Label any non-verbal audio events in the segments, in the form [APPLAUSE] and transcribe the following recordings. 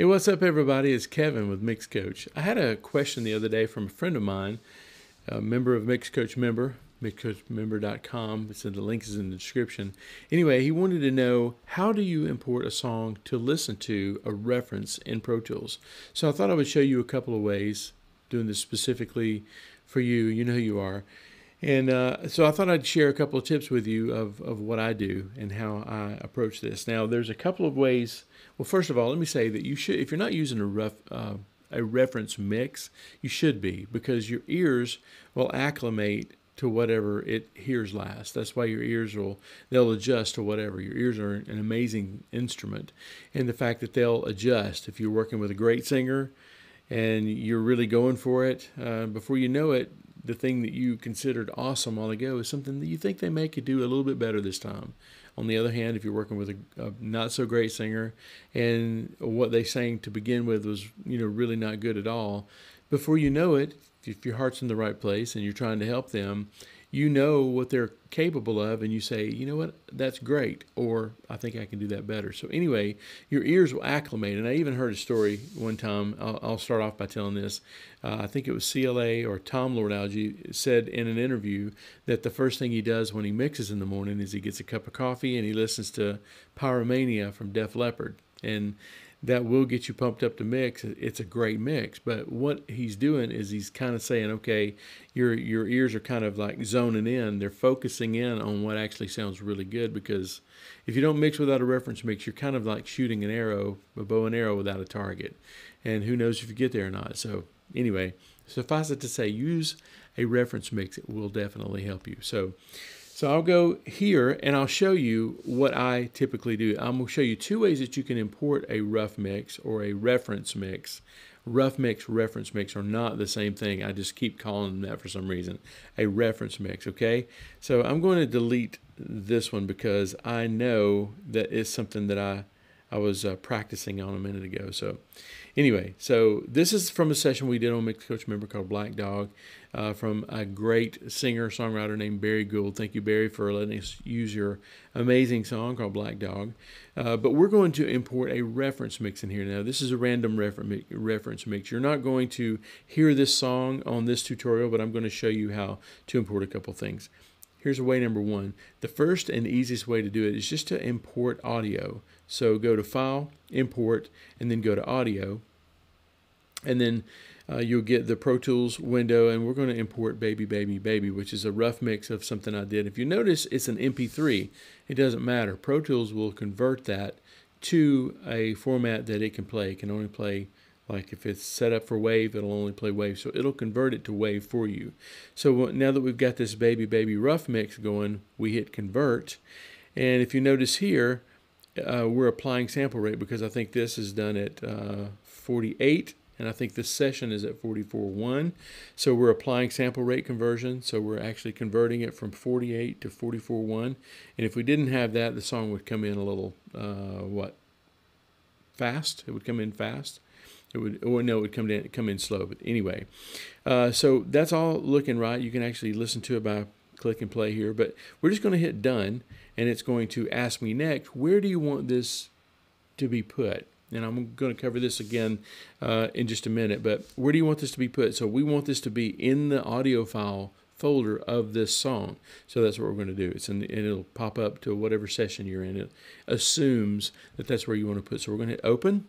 Hey, what's up, everybody? It's Kevin with Mix Coach. I had a question the other day from a friend of mine, a member of Mix Coach Member, mixcoachmember.com. In the link is in the description. Anyway, he wanted to know how do you import a song to listen to a reference in Pro Tools. So I thought I would show you a couple of ways doing this specifically for you. You know who you are. And uh, so I thought I'd share a couple of tips with you of, of what I do and how I approach this. Now, there's a couple of ways. Well, first of all, let me say that you should, if you're not using a rough, uh, a reference mix, you should be because your ears will acclimate to whatever it hears last. That's why your ears will they'll adjust to whatever. Your ears are an amazing instrument, and the fact that they'll adjust if you're working with a great singer and you're really going for it, uh, before you know it, the thing that you considered awesome while ago is something that you think they make you do a little bit better this time. On the other hand, if you're working with a, a, not so great singer and what they sang to begin with was you know really not good at all, before you know it, if your heart's in the right place and you're trying to help them, you know what they're capable of and you say, you know what, that's great, or I think I can do that better. So, anyway, your ears will acclimate. And I even heard a story one time. I'll, I'll start off by telling this. Uh, I think it was CLA or Tom Lord-Alge said in an interview that the first thing he does when he mixes in the morning is he gets a cup of coffee and he listens to Pyromania from Def Leppard. And that will get you pumped up to mix. It's a great mix. But what he's doing is he's kind of saying, okay, your your ears are kind of like zoning in. They're focusing in on what actually sounds really good because if you don't mix without a reference mix, you're kind of like shooting an arrow, a bow and arrow without a target. And who knows if you get there or not. So anyway, suffice it to say, use a reference mix. It will definitely help you. So so I'll go here and I'll show you what I typically do. I'm going to show you two ways that you can import a rough mix or a reference mix. Rough mix, reference mix are not the same thing. I just keep calling them that for some reason. A reference mix, okay? So I'm going to delete this one because I know that it's something that I, I was uh, practicing on a minute ago. So Anyway, so this is from a session we did on Mix Coach Member called Black Dog uh, from a great singer songwriter named Barry Gould. Thank you, Barry, for letting us use your amazing song called Black Dog. Uh, but we're going to import a reference mix in here now. This is a random refer- reference mix. You're not going to hear this song on this tutorial, but I'm going to show you how to import a couple things. Here's a way number one. The first and easiest way to do it is just to import audio. So go to File, Import, and then go to Audio. And then uh, you'll get the Pro Tools window, and we're going to import Baby, Baby, Baby, which is a rough mix of something I did. If you notice, it's an MP3. It doesn't matter. Pro Tools will convert that to a format that it can play. It can only play like if it's set up for wave, it'll only play wave. So it'll convert it to wave for you. So now that we've got this baby, baby rough mix going, we hit convert. And if you notice here, uh, we're applying sample rate because I think this is done at uh, 48 and I think this session is at 44.1. So we're applying sample rate conversion. So we're actually converting it from 48 to 44.1. And if we didn't have that, the song would come in a little, uh, what, fast? It would come in fast. It would, or no, it would come in, come in slow. But anyway, uh, so that's all looking right. You can actually listen to it by click and play here. But we're just going to hit done, and it's going to ask me next, where do you want this to be put? And I'm going to cover this again uh, in just a minute, but where do you want this to be put? So we want this to be in the audio file folder of this song. So that's what we're going to do. It's in, and it'll pop up to whatever session you're in. It assumes that that's where you want to put. So we're going to hit open.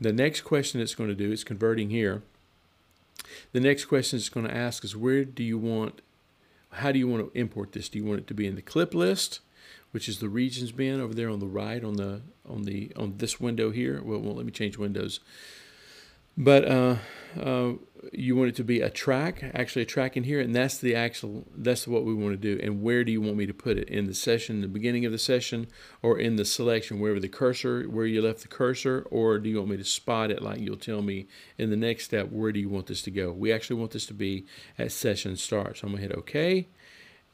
The next question it's going to do is converting here. The next question it's going to ask is where do you want, how do you want to import this? Do you want it to be in the clip list, which is the regions bin over there on the right on the on the on this window here? Well, let me change windows. But uh, uh, you want it to be a track, actually a track in here, and that's the actual, that's what we want to do. And where do you want me to put it? In the session, the beginning of the session, or in the selection, wherever the cursor, where you left the cursor, or do you want me to spot it like you'll tell me in the next step, where do you want this to go? We actually want this to be at session start. So I'm going to hit OK.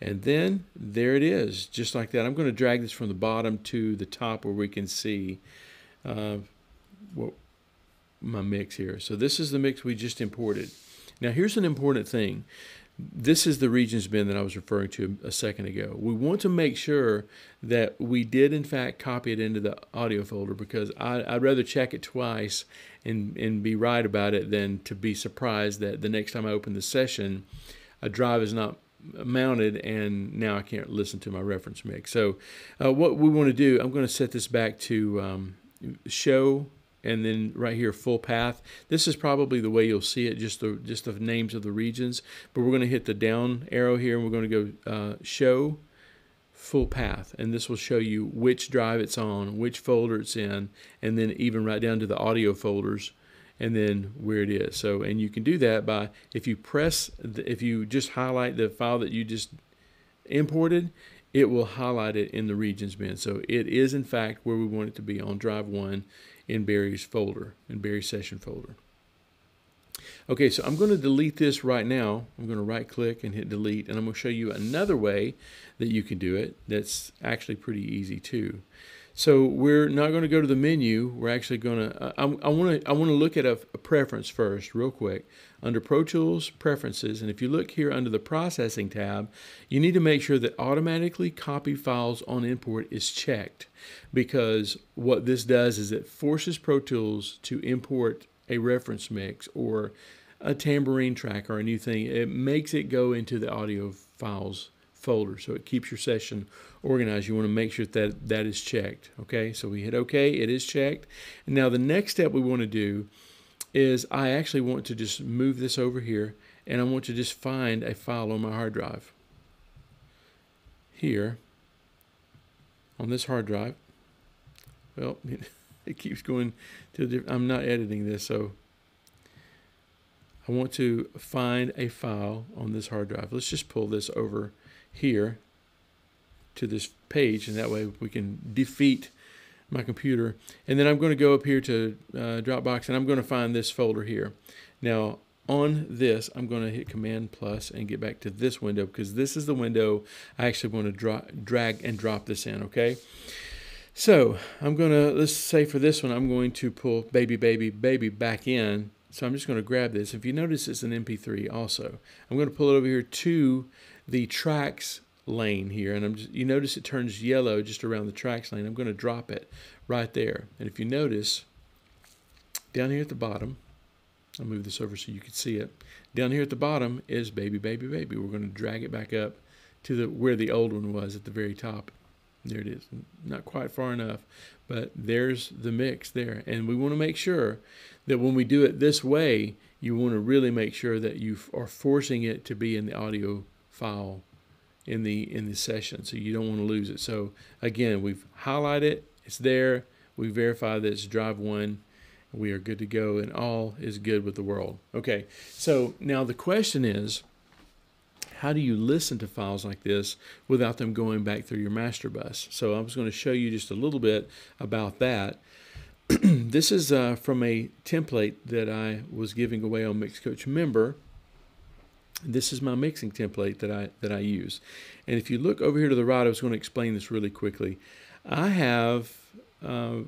And then there it is, just like that. I'm going to drag this from the bottom to the top where we can see uh, what my mix here. So this is the mix we just imported. Now here's an important thing. this is the regions bin that I was referring to a second ago. We want to make sure that we did in fact copy it into the audio folder because I, would rather check it twice and, and be right about it than to be surprised that the next time I open the session, a drive is not mounted and now I can't listen to my reference mix. So uh, what we want to do, I'm going to set this back to um, show and then right here full path. This is probably the way you'll see it, just the just the names of the regions. But we're going to hit the down arrow here and we're going to go uh, show full path and this will show you which drive it's on, which folder it's in, and then even right down to the audio folders and then where it is. So, and you can do that by if you press, the, if you just highlight the file that you just imported, it will highlight it in the regions bin. So it is in fact where we want it to be on drive one in Barry's folder, in Barry's session folder. Okay, so I'm going to delete this right now. I'm going to right click and hit delete, and I'm going to show you another way that you can do it that's actually pretty easy too. So we're not going to go to the menu. We're actually going to, I, want to I want to look at a, a, preference first real quick. Under Pro Tools, Preferences, and if you look here under the Processing tab, you need to make sure that Automatically Copy Files on Import is checked because what this does is it forces Pro Tools to import a reference mix or a tambourine track or a new thing. It makes it go into the audio files folder. So it keeps your session organized. You want to make sure that that is checked. Okay, so we hit OK, it is checked. Now the next step we want to do is I actually want to just move this over here and I want to just find a file on my hard drive. Here, on this hard drive, well, [LAUGHS] it keeps going to I'm not editing this, so I want to find a file on this hard drive. Let's just pull this over here to this page, and that way we can defeat my computer. And then I'm going to go up here to uh, Dropbox, and I'm going to find this folder here. Now, on this, I'm going to hit Command Plus and get back to this window because this is the window I actually want to dra drag and drop this in, okay? So I'm going to, let's say for this one, I'm going to pull Baby, Baby, Baby back in. So I'm just going to grab this. If you notice, it's an MP3 also. I'm going to pull it over here to the tracks lane here and I'm just, you notice it turns yellow just around the tracks lane. I'm going to drop it right there. And if you notice down here at the bottom I'll move this over so you can see it. Down here at the bottom is baby baby baby. We're going to drag it back up to the where the old one was at the very top. There it is. Not quite far enough but there's the mix there. And we want to make sure that when we do it this way you want to really make sure that you are forcing it to be in the audio file in the in the session so you don't want to lose it. So again we've highlighted it it's there we verify that it's drive one we are good to go and all is good with the world. Okay so now the question is how do you listen to files like this without them going back through your master bus? So i was going to show you just a little bit about that. [CLEARS THROAT] This is uh, from a template that i was giving away on mixcoach member this is my mixing template that I that I use. And if you look over here to the right, I was going to explain this really quickly. I have uh,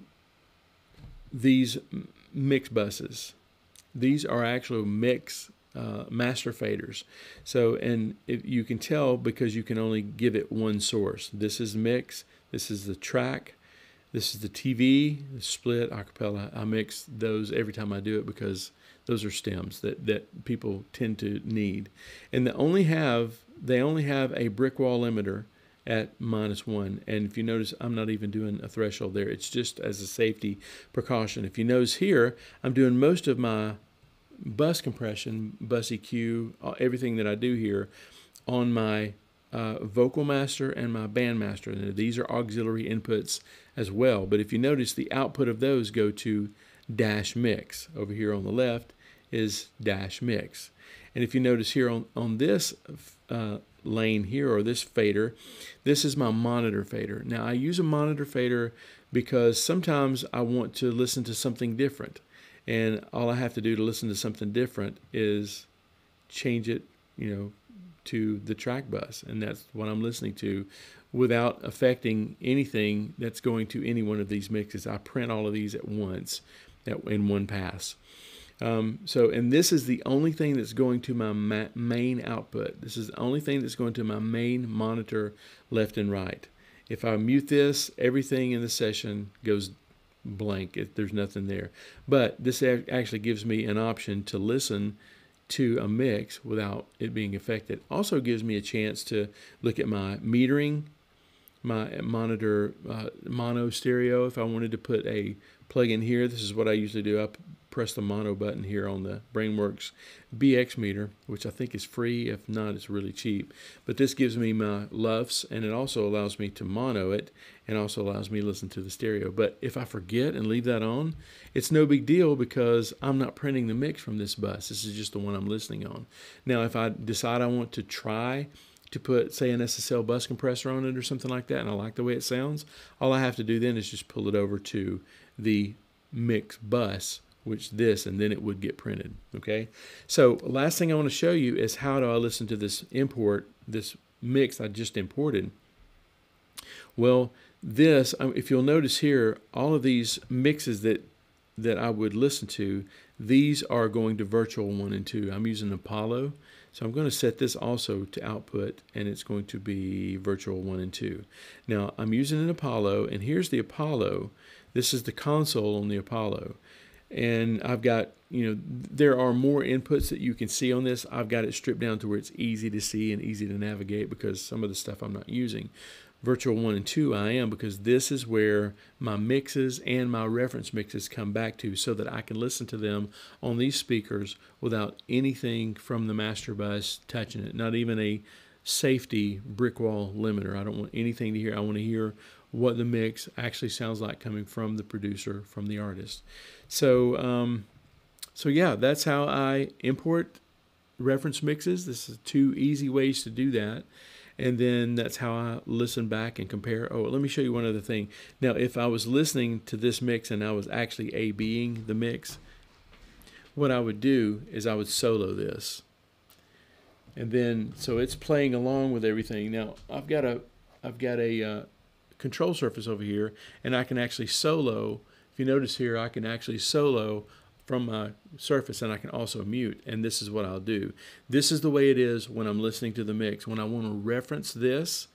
these mix buses. These are actual mix uh, master faders. So, and if you can tell because you can only give it one source. This is mix. This is the track. This is the TV, split, acapella. I mix those every time I do it because those are stems that, that people tend to need. And they only have they only have a brick wall limiter at minus one. And if you notice, I'm not even doing a threshold there. It's just as a safety precaution. If you notice here, I'm doing most of my bus compression, bus EQ, everything that I do here on my uh, vocal master and my band master. And these are auxiliary inputs as well. But if you notice, the output of those go to dash mix. Over here on the left is dash mix. And if you notice here on, on this uh, lane here, or this fader, this is my monitor fader. Now I use a monitor fader because sometimes I want to listen to something different. And all I have to do to listen to something different is change it, you know, to the track bus. And that's what I'm listening to without affecting anything that's going to any one of these mixes. I print all of these at once in one pass. Um, so, and this is the only thing that's going to my ma- main output. This is the only thing that's going to my main monitor left and right. If I mute this, everything in the session goes blank. If there's nothing there. But this actually gives me an option to listen to a mix without it being affected. Also gives me a chance to look at my metering, my monitor uh, mono stereo. If I wanted to put a plug in here, this is what I usually do. I press the mono button here on the Brainworx BX meter, which I think is free. If not, it's really cheap. But this gives me my LUFS, and it also allows me to mono it, and also allows me to listen to the stereo. But if I forget and leave that on, it's no big deal because I'm not printing the mix from this bus. This is just the one I'm listening on. Now, if I decide I want to try to put, say, an SSL bus compressor on it or something like that, and I like the way it sounds, all I have to do then is just pull it over to the mix bus which this, and then it would get printed. Okay. So last thing I want to show you is how do I listen to this import, this mix I just imported. Well, this, um, if you'll notice here, all of these mixes that that I would listen to, these are going to virtual one and two. I'm using Apollo. So I'm going to set this also to output and it's going to be virtual one and two. Now I'm using an Apollo and here's the Apollo. This is the console on the Apollo and I've got you know there are more inputs that you can see on this. I've got it stripped down to where it's easy to see and easy to navigate because some of the stuff I'm not using. Virtual 1 and 2 I am because this is where my mixes and my reference mixes come back to so that I can listen to them on these speakers without anything from the master bus touching it not even a safety brick wall limiter I don't want anything to hear I want to hear what the mix actually sounds like coming from the producer, from the artist. So, um, so yeah, that's how I import reference mixes. This is two easy ways to do that. And then that's how I listen back and compare. Oh, let me show you one other thing. Now, if I was listening to this mix and I was actually A-Bing the mix, what I would do is I would solo this. And then, so it's playing along with everything. Now, I've got a, I've got a, uh, control surface over here and I can actually solo. If you notice here, I can actually solo from my surface and I can also mute and this is what I'll do. This is the way it is when I'm listening to the mix. When I want to reference this,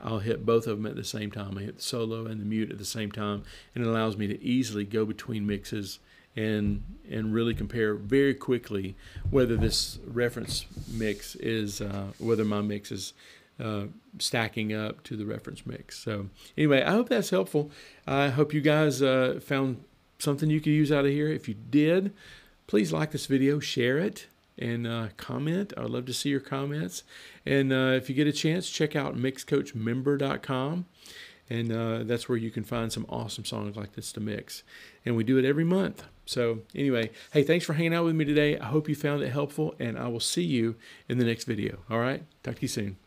I'll hit both of them at the same time. I hit the solo and the mute at the same time and it allows me to easily go between mixes and and really compare very quickly whether this reference mix is uh, whether my mix is uh, stacking up to the reference mix. So anyway, I hope that's helpful. I hope you guys uh, found something you could use out of here. If you did, please like this video, share it, and uh, comment. I'd love to see your comments. And uh, if you get a chance, check out mixcoachmember.com. And uh, that's where you can find some awesome songs like this to mix. And we do it every month. So, anyway, hey, thanks for hanging out with me today. I hope you found it helpful, and I will see you in the next video. All right? Talk to you soon.